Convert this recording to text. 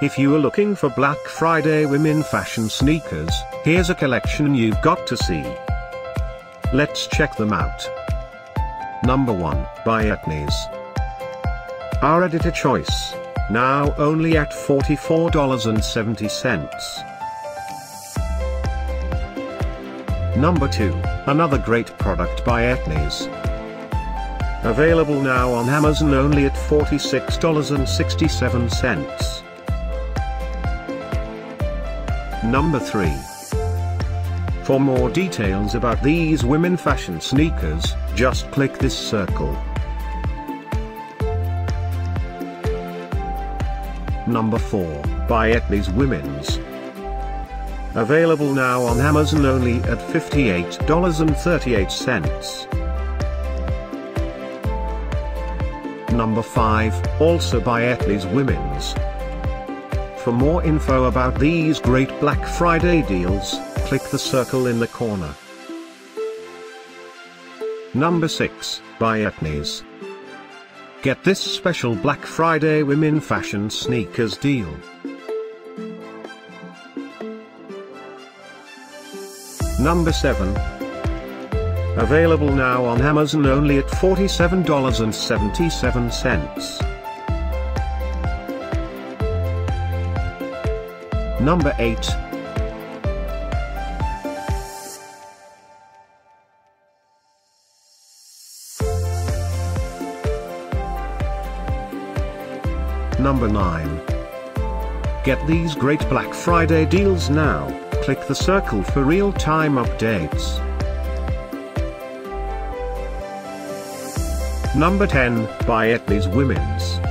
If you are looking for Black Friday women fashion sneakers, here's a collection you've got to see. Let's check them out. Number 1, by Etnies. Our editor choice. Now only at $44.70. Number 2, another great product by Etnies. Available now on Amazon only at $46.67. Number 3. For more details about these women fashion sneakers, just click this circle. Number 4, by Etnies Women's. Available now on Amazon only at $58.38. Number 5, also by Etnies Women's. For more info about these great Black Friday deals, click the circle in the corner. Number 6, by Etnies. Get this special Black Friday women fashion sneakers deal. Number 7. Available now on Amazon only at $47.77. Number 8. Number 9. Get these great Black Friday deals now, click the circle for real-time updates. Number 10, by Etnies Women's.